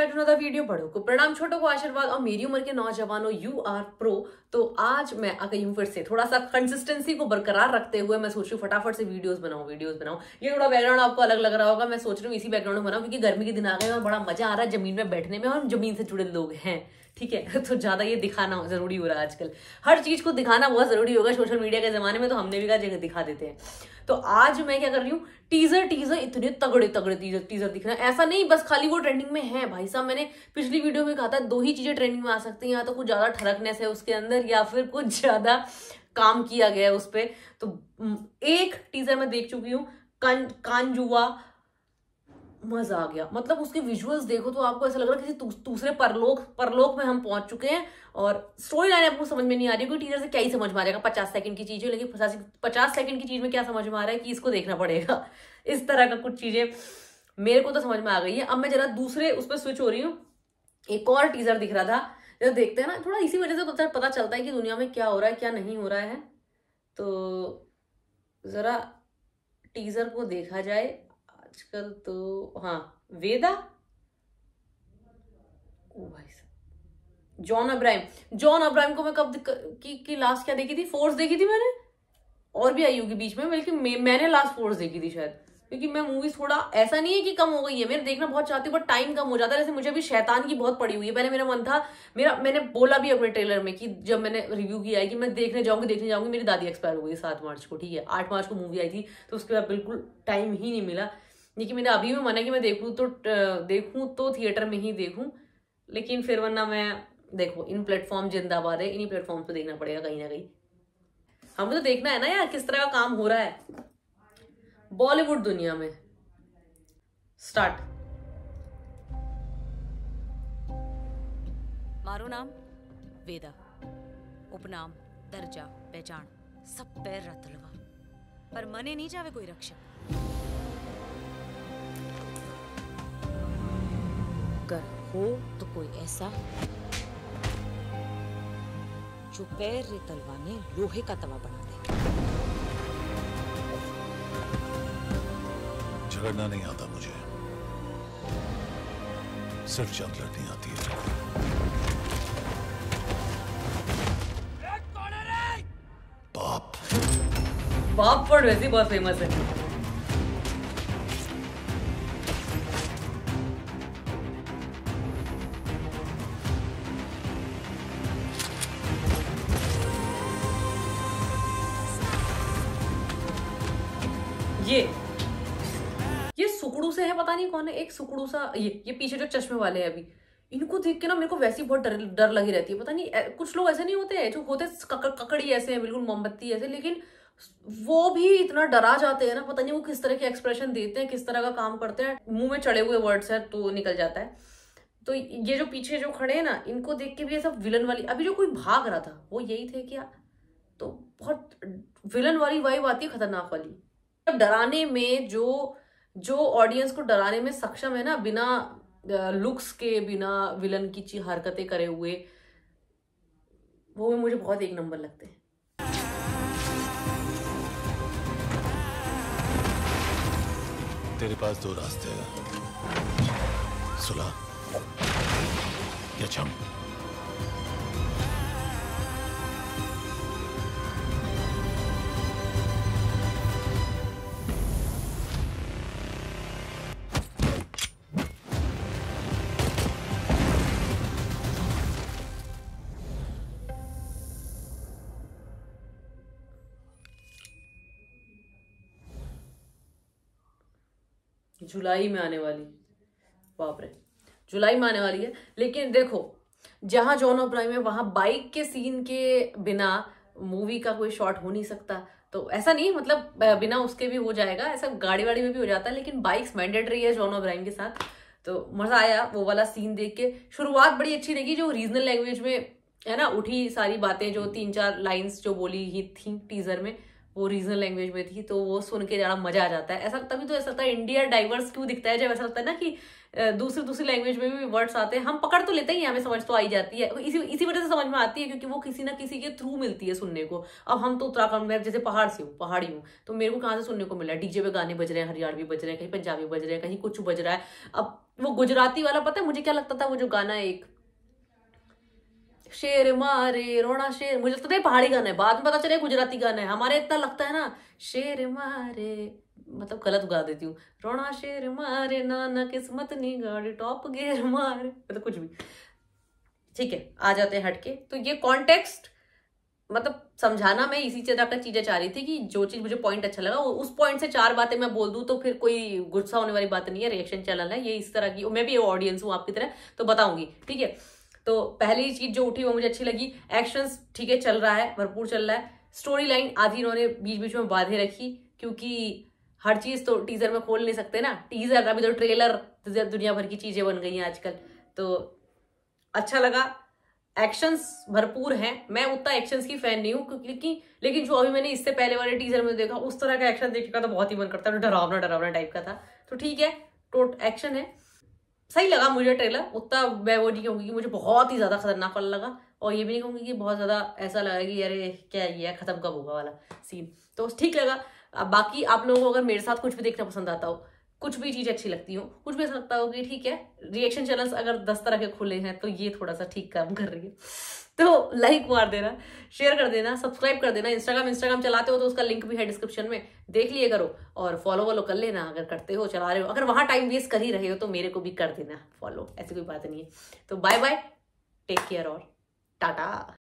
Back to another video बड़ों को प्रणाम छोटो, को आशीर्वाद, और मेरी उम्र के नौजवानों यू आर प्रो तो आज मैं आ गई हूँ फिर से थोड़ा सा कंसिस्टेंसी को बरकरार रखते हुए मैं सोच रही हूँ, फटाफट से वीडियोस बनाऊँ वीडियोस बनाऊँ। ये थोड़ा बैकग्राउंड आपको अलग लग रहा होगा, मैं सोच रही हूँ इसी बैकग्राउंड में बनाऊँ, क्योंकि गर्मी के दिन आ गए और बड़ा मज़ा आ रहा है ज़मीन में बैठने में, और ज़मीन से जुड़े लोग हैं। ठीक है तो ज़्यादा ये दिखाना ज़रूरी हो रहा है आजकल। हर चीज़ को दिखाना बहुत ज़रूरी होगा सोशल मीडिया के जमाने में तो हमने भी कहा जगह दिखा देते हैं। तो आज मैं क्या कर रही हूँ, टीजर टीजर, इतने तगड़े तगड़े टीजर टीजर दिख रहे हैं। ऐसा नहीं, बस खाली वो ट्रेंडिंग में है। भाई साहब, मैंने पिछली वीडियो में कहा था, दो ही चीज़ें ट्रेंडिंग में आ सकती हैं, या तो कुछ ज़्यादा ठरकनेस है उसके अंदर, या फिर कुछ ज़्यादा काम किया गया है उस पर तो एक टीजर मैं देख चुकी हूँ कान कांजुआ मज़ा आ गया। मतलब उसके विजुअल्स देखो तो आपको ऐसा लग रहा है किसी दूसरे परलोक परलोक में हम पहुँच चुके हैं और स्टोरी लाइन आपको समझ में नहीं आ रही क्योंकि टीजर से क्या ही समझ में आ जाएगा पचास सेकंड की चीज़ है लेकिन पचास पचास सेकंड की चीज़ में क्या समझ में आ रहा है कि इसको देखना पड़ेगा। इस तरह का कुछ चीज़ें मेरे को तो समझ में आ गई है। अब मैं जरा दूसरे उस पर स्विच हो रही हूँ। एक और टीजर दिख रहा था। जब देखते हैं ना, थोड़ा इसी वजह से पता चलता है कि दुनिया में क्या हो रहा है, क्या नहीं हो रहा है। तो जरा टीजर को देखा जाए। आजकल तो हाँ वेदा? ओ भाई साहब। जॉन अब्राहिम। जॉन अब्राहिम को मैं कब की, की लास्ट क्या देखी थी? फोर्स देखी थी मैंने? और भी आई होगी बीच में बल्कि मैंने लास्ट फोर्स देखी थी शायद। क्योंकि मैं मूवीज़ थोड़ा ऐसा नहीं है कि कम हो गई है। मेरे देखना बहुत चाहती हूँ बट टाइम कम हो जाता है। जैसे मुझे भी शैतान की बहुत पड़ी हुई है। पहले मेरा मन था मेरा मैंने बोला भी अपने ट्रेलर में कि जब मैंने रिव्यू किया है कि मैं देखने जाऊँगी देखने जाऊँगी मेरी दादी एक्सपायर हो गई सात मार्च को ठीक है? आठ मार्च को मूवी आई थी तो उसके बाद बिल्कुल टाइम ही नहीं मिला। लेकिन मेरा अभी भी मन है कि मैं देखूँ तो देखूँ तो थिएटर में ही देखूँ, लेकिन फिर वरना मैं, देखो, इन प्लेटफॉर्म जिंदाबाद है, इन्हीं प्लेटफॉर्म पे देखना पड़ेगा कहीं ना कहीं। हमें तो देखना है ना यार, किस तरह का काम हो रहा है। बॉलीवुड दुनिया में। स्टार्ट मारो नाम, वेदा। उपनाम, दर्जा, पहचान, सब पैर रतलवा पर मने नहीं जावे कोई रक्षक। अगर हो तो कोई ऐसा जो पैर रे तलवाने लोहे का तवा बना दे। झगड़ना नहीं आता मुझे। सिर्फ़ जंग लड़नी आती है। बाप। बाप पर वैसे बहुत फ़ेमस है। ये ये सुकड़ू से है, पता नहीं कौन है, एक सुकड़ू सा, ये ये पीछे जो चश्मे वाले हैं अभी, इनको देख के ना मेरे को वैसी बहुत डर डर लगी रहती है, पता नहीं कुछ लोग ऐसे नहीं होते हैं जो होते ककड़ी ऐसे हैं, बिल्कुल मोमबत्ती ऐसे, लेकिन वो भी इतना डरा जाते हैं ना, पता नहीं वो किस तरह के एक्सप्रेशन देते हैं, किस तरह का काम करते हैं, मुँह में चढ़े हुए वर्ड्स है तो निकल जाता है। तो ये जो पीछे जो खड़े हैं ना, इनको देख के भी ऐसा विलन वाली, अभी जो कोई भाग रहा था, वो यही थे क्या तो बहुत विलन वाली वाइब आती है, खतरनाक वाली। डराने में जो जो ऑडियंस को डराने में सक्षम है ना, बिना लुक्स के, बिना विलन की हरकतें करे हुए, वो मुझे बहुत एक नंबर लगते हैं। तेरे पास दो रास्ते हैं। सुलह या जंग जुलाई में आने वाली बाप रे, जुलाई में आने वाली है। लेकिन देखो, जहाँ जॉन ऑब्राइम है, वहाँ बाइक के सीन के बिना मूवी का कोई शॉट हो नहीं सकता। तो ऐसा नहीं मतलब बिना उसके भी हो जाएगा, ऐसा गाड़ी वाड़ी में भी हो जाता है, लेकिन बाइक्स मैंडेटरी है जॉन ऑब्राइम के साथ। तो मज़ा आया वो वाला सीन देख के। शुरुआत बड़ी अच्छी लगी जो रीजनल लैंग्वेज में, है ना, उठी सारी बातें, जो तीन चार लाइंस जो बोली ही थी टीजर में। वो रीजनल लैंग्वेज में थी तो वो सुन के ज़्यादा मज़ा आ जाता है। ऐसा तभी तो ऐसा लगता है इंडिया डाइवर्स क्यों दिखता है? जब ऐसा लगता है ना कि दूसरी दूसरी लैंग्वेज में भी वर्ड्स आते हैं, हम पकड़ तो लेते ही हमें समझ तो आई जाती है। इसी इसी वजह से समझ में आती है क्योंकि वो किसी ना किसी के थ्रू मिलती है सुनने को। अब हम तो उत्तराखंड में जैसे पहाड़ से हूँ, पहाड़ी हूँ तो मेरे को कहाँ से सुनने को मिला डीजे पे गाने बज रहे हैं, हरियाणवी बज रहे हैं, कहीं पंजाबी बज रहे हैं, कहीं कुछ बज रहा है। अब वो गुजराती वाला, पता है मुझे क्या लगता था? वो जो गाना एक शेर मारे, रोना शेर, मुझे लगता था पहाड़ी गाना है, बाद में पता चले गुजराती गाना है। हमारे इतना लगता है ना, शेर मारे मतलब गलत गा देती हूँ। रोना शेर मारे, नाना किस्मत नहीं गाड़ी टॉप गेर मारे मतलब कुछ भी। ठीक है, आ जाते हैं हटके। तो ये कॉन्टेक्स्ट मतलब समझाना मैं इसी तरह का चीज़ें चाह रही थी कि जो चीज़ मुझे पॉइंट अच्छा लगा उस पॉइंट से चार बातें मैं बोल दूँ तो फिर कोई गुस्सा होने वाली बात नहीं है रिएक्शन चैनल है, ये इस तरह की, मैं भी ऑडियंस हूँ आपकी तरह तो बताऊँगी। ठीक है तो पहली चीज़ जो उठी वो मुझे अच्छी लगी। एक्शन ठीक है, चल रहा है, भरपूर चल रहा है। स्टोरी लाइन आधी इन्होंने बीच बीच में बाधे रखी, क्योंकि हर चीज़ तो टीजर में खोल नहीं सकते ना। टीजर अभी तो ट्रेलर दुनिया भर की चीज़ें बन गई हैं आजकल। तो अच्छा लगा। एक्शंस भरपूर हैं। मैं उतना एक्शंस की फ़ैन नहीं हूँ, क्योंकि लेकिन जो अभी मैंने इससे पहले वाले टीजर में देखा, उस तरह का एक्शन देखने का तो बहुत ही मन करता है। डरावना डरावना टाइप का था। तो ठीक है टोट एक्शन है। सही लगा मुझे ट्रेलर उतना मैं वो नहीं कहूँगी कि मुझे बहुत ही ज़्यादा खतरनाक वाला लगा और ये भी नहीं कहूँगी कि बहुत ज़्यादा ऐसा लगा कि अरे, क्या ये खत्म कब होगा वाला सीन तो ठीक लगा। बाकी आप लोगों को अगर मेरे साथ कुछ भी देखना पसंद आता हो कुछ भी चीज़ अच्छी लगती हो, कुछ भी ऐसा लगता हो कि ठीक है रिएक्शन चैनल्स अगर दस तरह के खुले हैं तो ये थोड़ा सा ठीक काम कर रही है। तो लाइक मार देना शेयर कर देना सब्सक्राइब कर देना इंस्टाग्राम इंस्टाग्राम चलाते हो तो उसका लिंक भी है डिस्क्रिप्शन में, देख लिए करो और फॉलो वॉलो कर लेना, अगर करते हो, चला रहे हो, अगर वहाँ टाइम वेस्ट कर ही रहे हो तो मेरे को भी कर देना फॉलो ऐसी कोई बात नहीं है। तो बाय बाय टेक केयर और, टाटा।